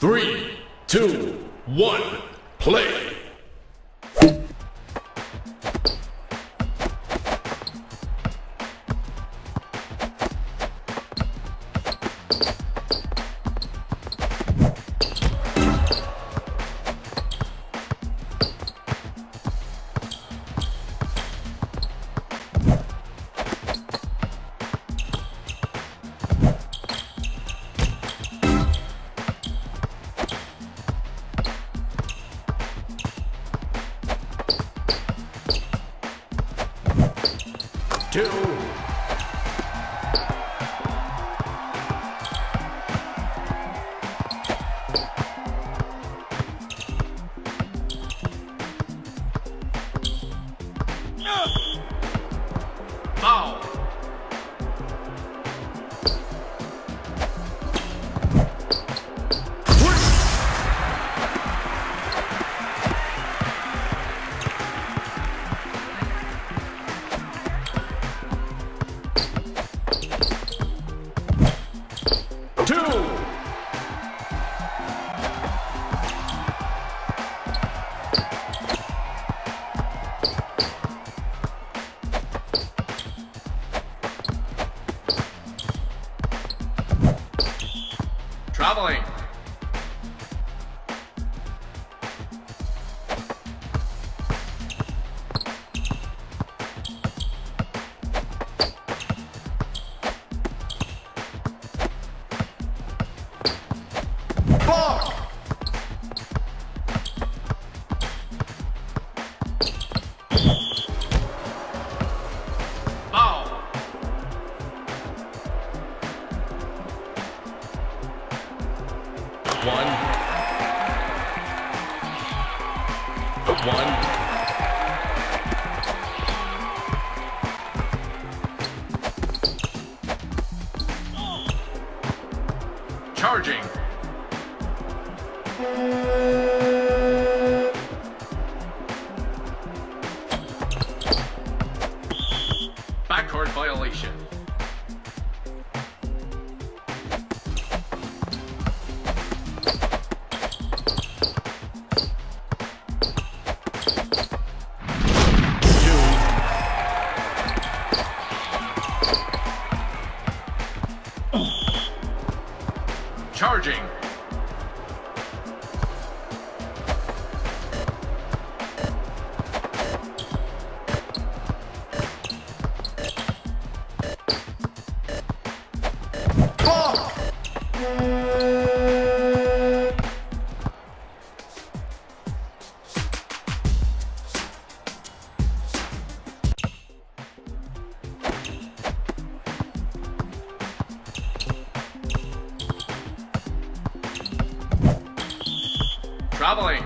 Three, two, one, play. Two. Traveling. One. One. Charging. Backcourt violation. Charging. Fuck! Traveling.